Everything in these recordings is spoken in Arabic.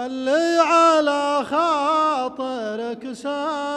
واللي على خاطرك ساعة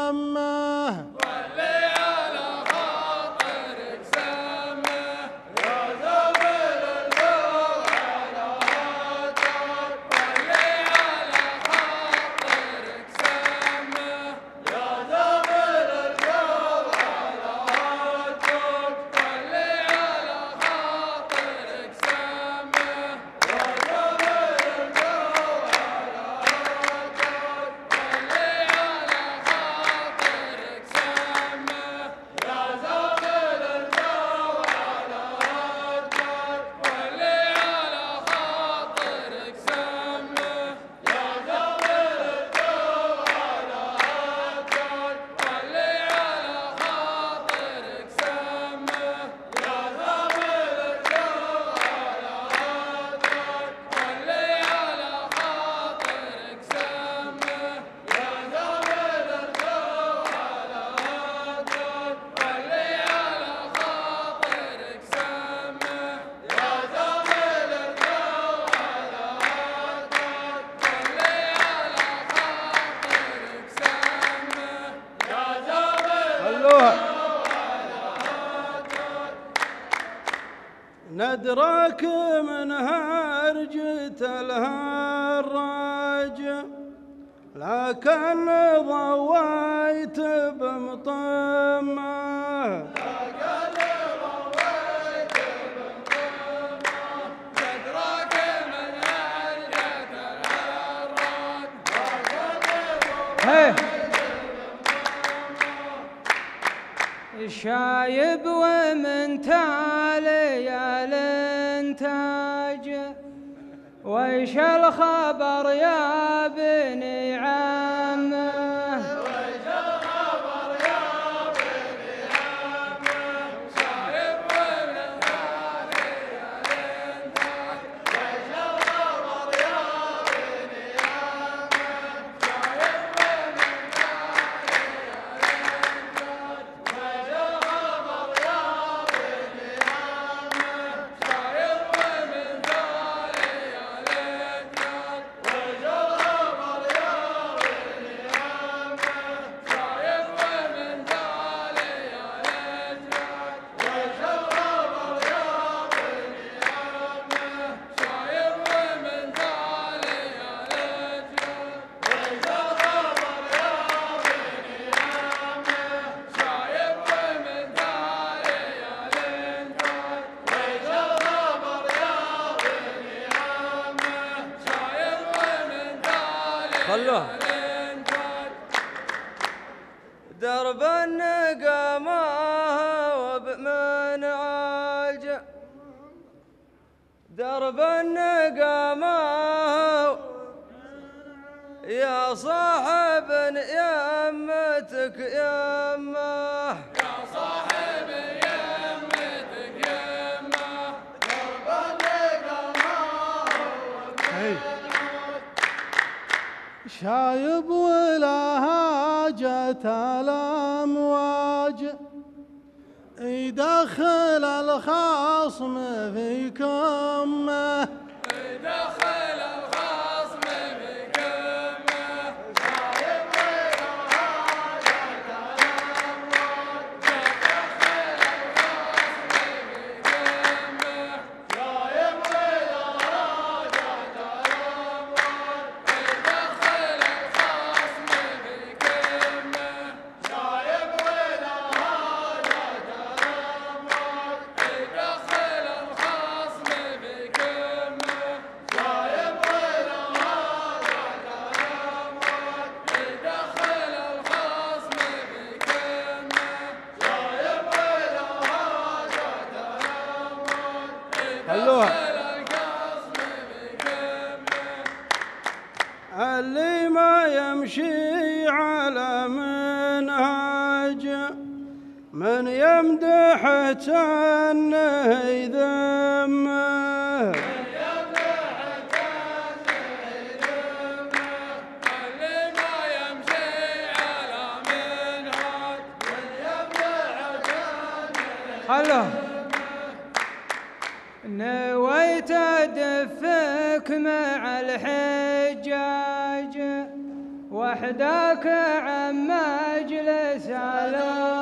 كان ضويت بمطمه شايب ومن تالي الانتاج ويش الخبر يا بني وقت الأمواج يدخل الخصم في كل الله نويت أدفك مع الحجاج وحدك عما اجلس على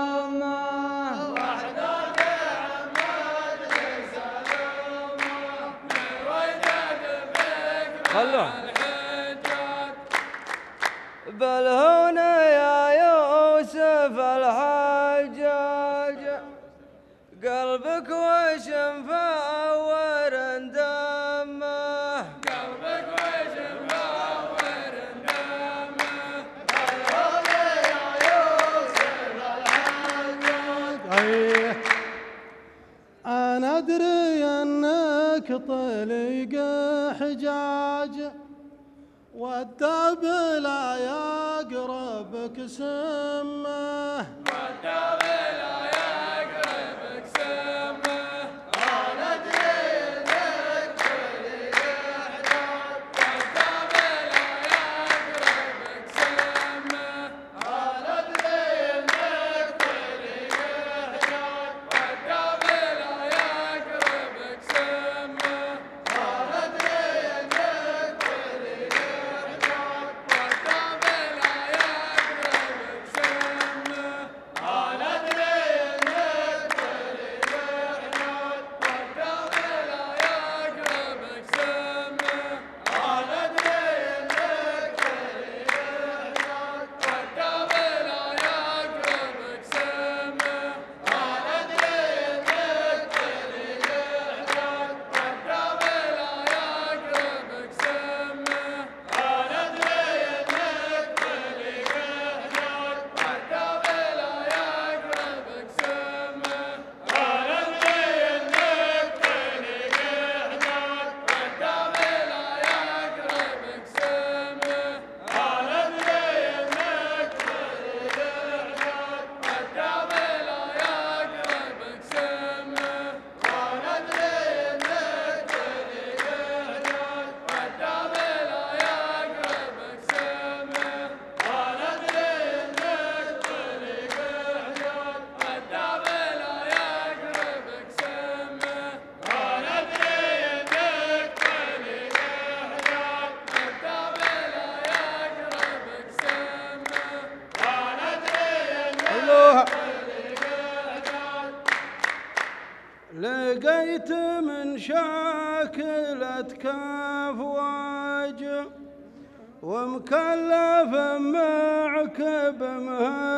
طلق حجاج والدب لا يقربك سمه. والدبل يقربك شاكلة كاف واج ومكلف معك المعنى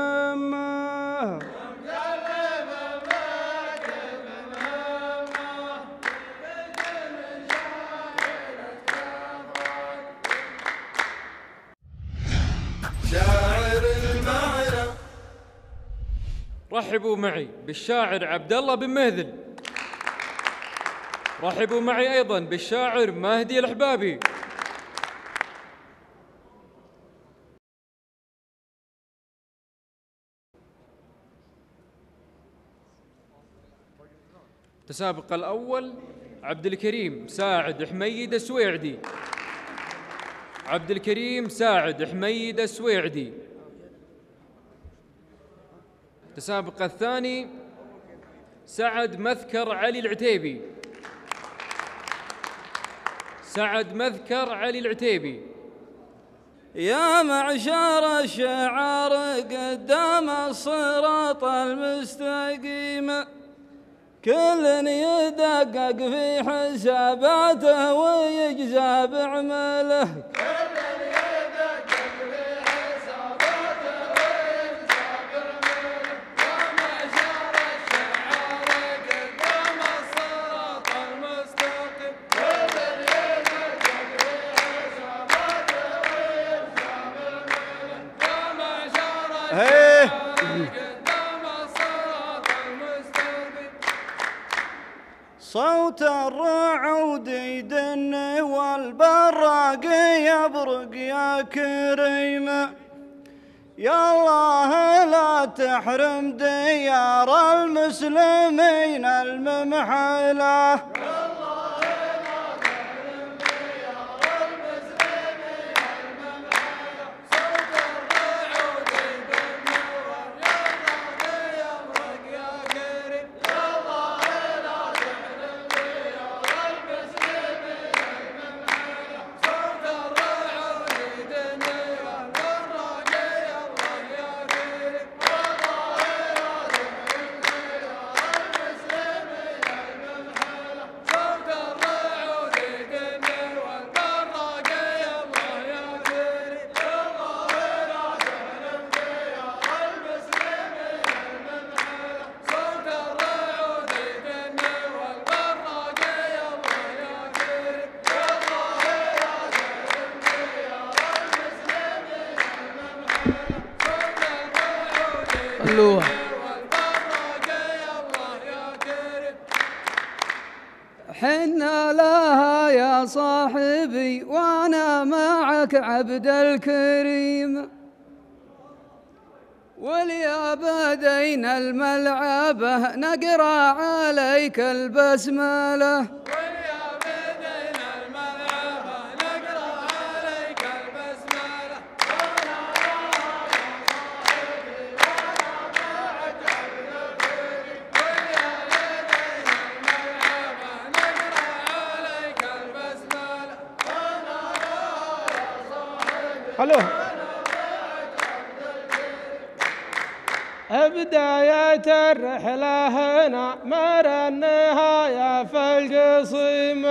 رحبوا معي بالشاعر عبد الله بن مهذل. رحبوا معي أيضا بالشاعر مهدي الحبابي التسابق الأول عبد الكريم ساعد حميد السويعدي. عبد الكريم ساعد حميد السويعدي. التسابق الثاني سعد مذكر علي العتيبي. سعد مذكر علي العتيبي. يا معشر الشعر قدام الصراط المستقيم. كل يدقق في حساباته ويجزى بعمله. صوت الرعود يدن والبراق يبرق يا كريم. يا الله لا تحرم ديار المسلمين الممحلة. حنا لها يا صاحبي وأنا معك عبد الكريم. واليا بدينا الملعبة نقرأ عليك البسملة. خلوه. بداية الرحلة هنا مر النهاية في القصيم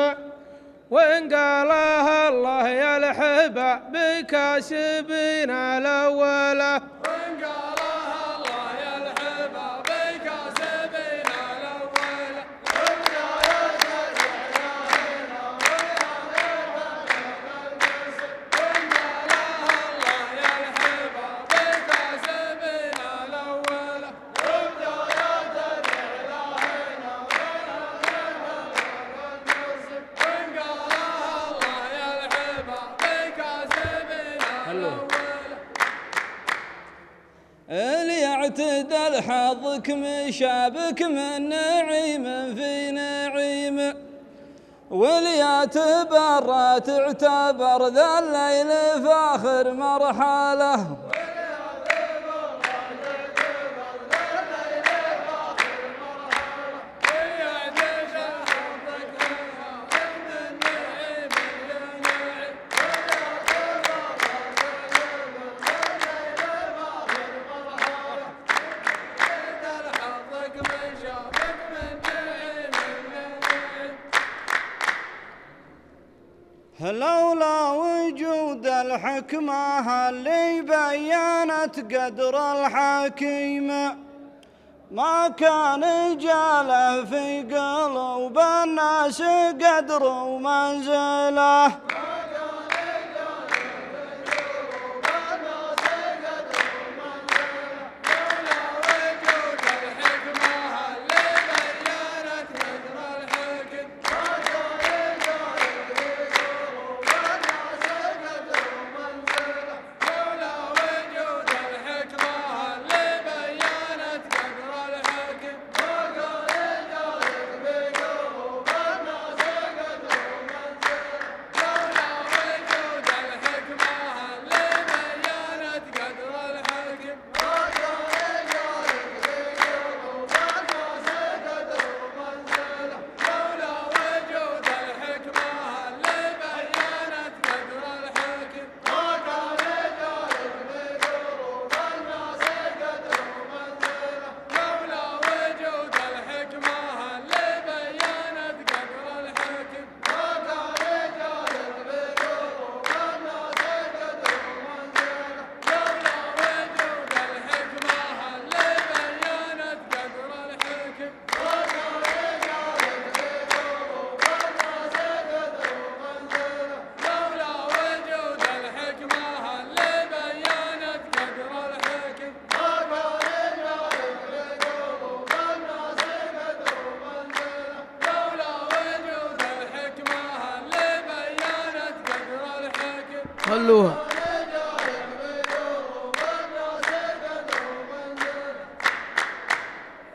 وإن قالها الله يا الحبة بكاسبين الأولى حظك مشابك من نعيم في نعيم. واللي تبرى تعتبر ذا الليل فاخر مرحلة. لولا وجود الحكمة اللي بينت قدر الحكيم؟ ما كان جاله في قلوب الناس قدر ومنزله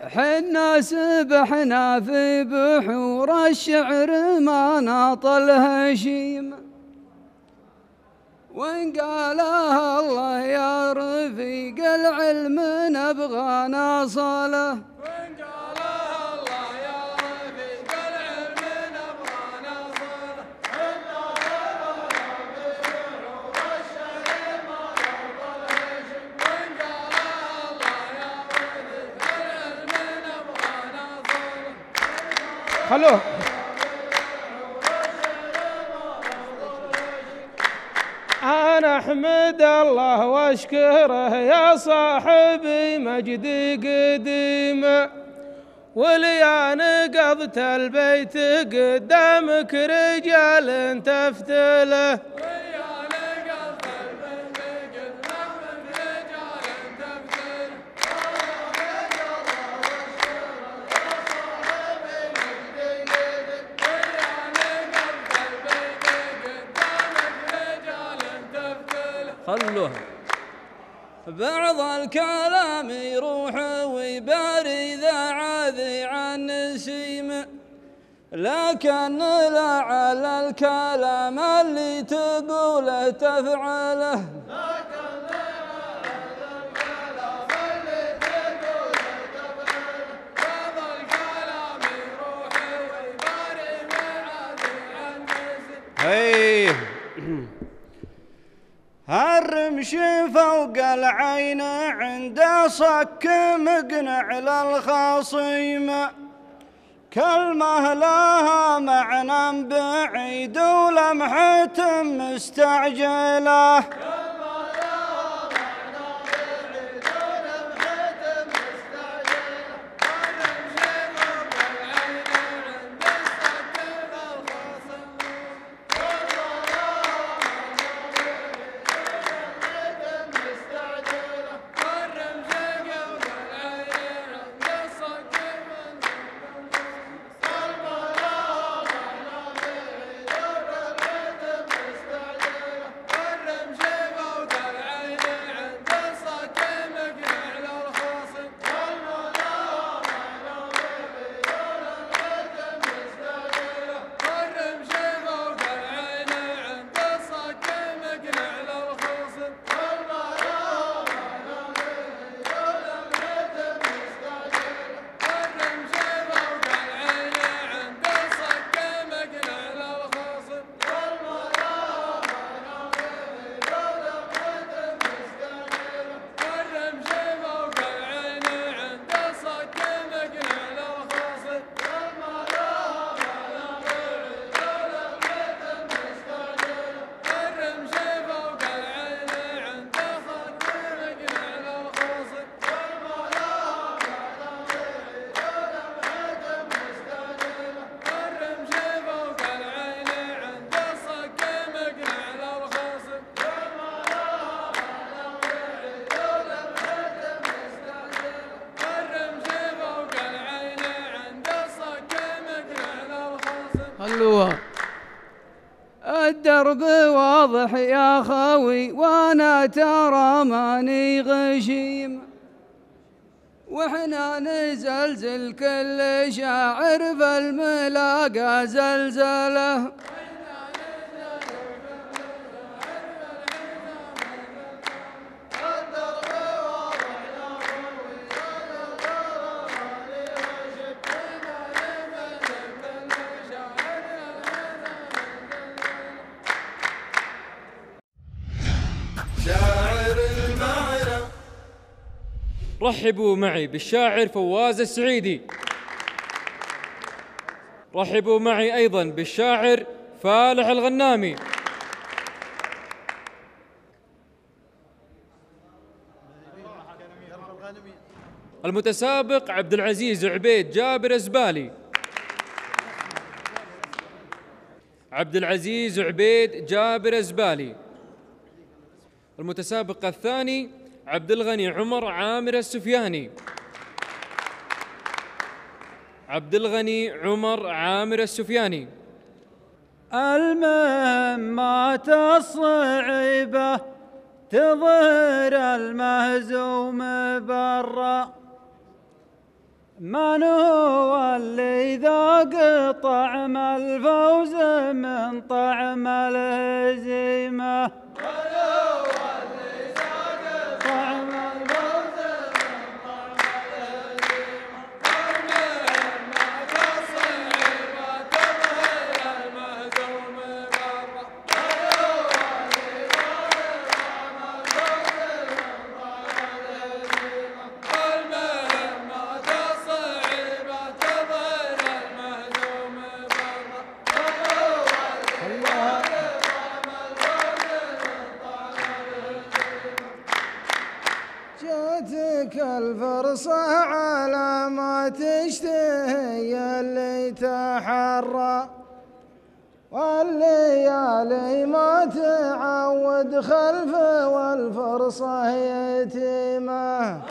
حنا سبحنا في بحور الشعر ما ناطل هشيم. وإن قالها الله يا رفيق العلم نبغى نصله خلوه أنا أحمد الله وأشكره يا صاحبي مجدي قديم. وليا نقضت البيت قدامك رجال تفتله. بعض الكلام يروح ويباري ذا عاذي عن نسيم لكن لا على الكلام اللي تقوله تفعله. فوق العين عند صك مقنع للخصيم كلمة لها معنى بعيد ولمحة مستعجلة. ترى ماني غشيم وإحنا نزلزل كل شاعر في الملاقى رحبوا معي بالشاعر فواز السعيدي. رحبوا معي أيضا بالشاعر فالح الغنامي. المتسابق عبد العزيز عبيد جابر الزبالي. عبد العزيز عبيد جابر الزبالي. المتسابق الثاني عبد الغني عمر عامر السفياني. عبد الغني عمر عامر السفياني. المهمات الصعيبة تظهر المهزوم برا. من هو اللي ذاق طعم الفوز من طعم الهزيمة؟ تشتهي اللي تحرى والليالي ما تعود خلفه والفرصة يتيمه.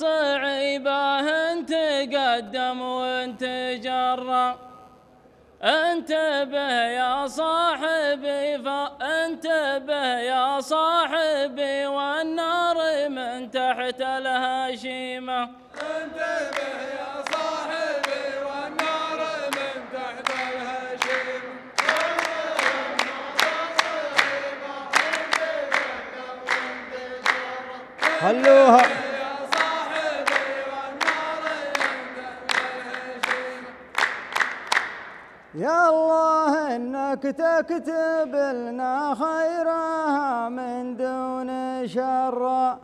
الصعيبة أنت قدم وأنت جرى انتبه يا صاحبي فانتبه يا صاحبي والنار من تحت الهشيمه انتبه يا صاحبي والنار من تحت الهشيم. خلوها انك تكتب لنا خيرها من دون شر.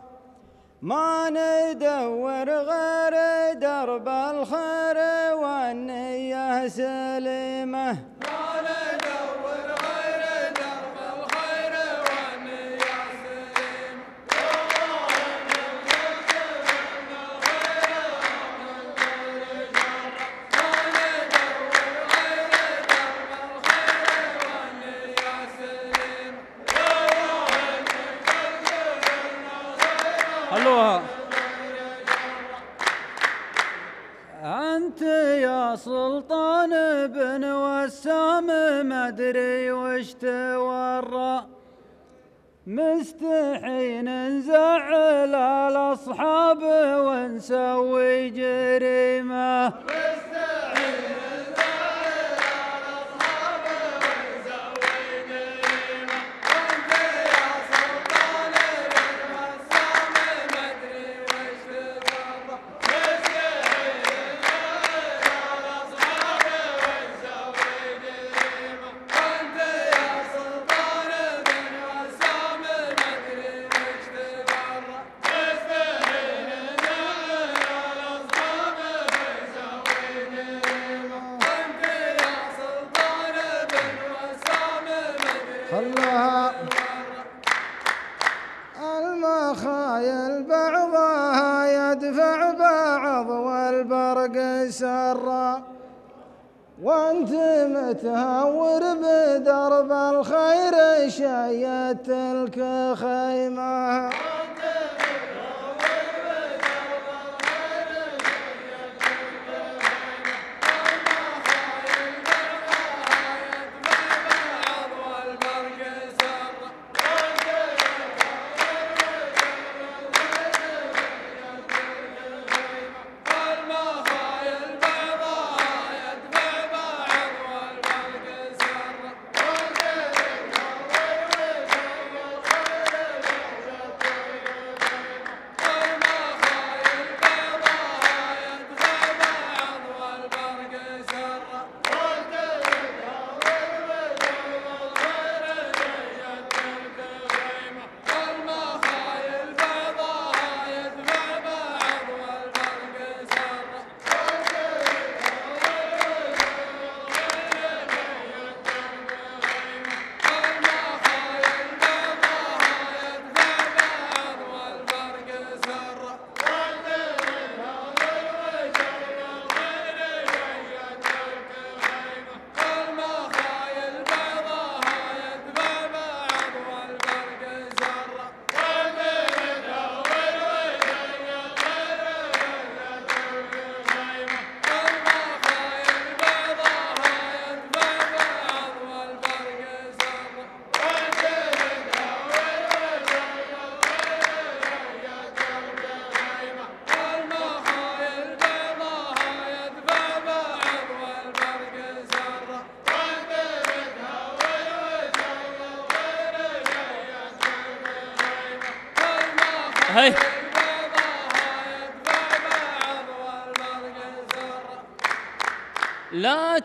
ما ندور غير درب الخير والنية سليمة. وسام مدري وش تورى. مستحين نزعل الأصحاب ونسوي جريمة.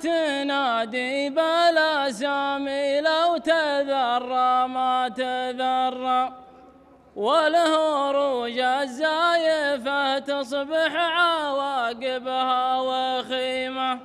تنادي بلا سامي لو تذرى ما تذرى والهروج الزايفة تصبح عواقبها وخيمة.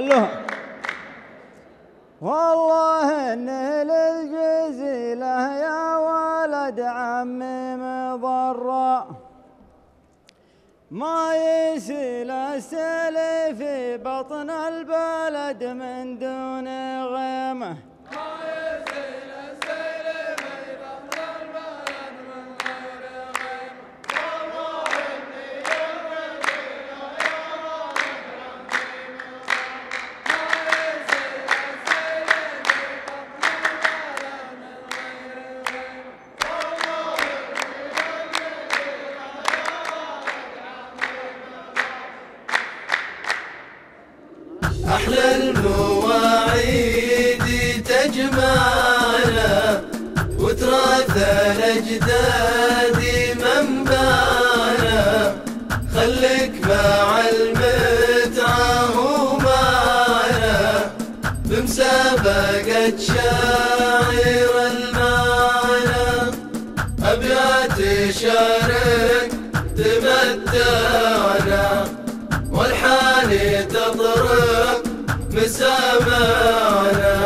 Allah. وتراث الأجداد منبعنا خليك مع المتعة ومعنا بمسابقة شاعر المعنى أبيات شارك تمتعنا. والحان تطرق مسامعنا.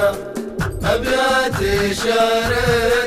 أبيات شارك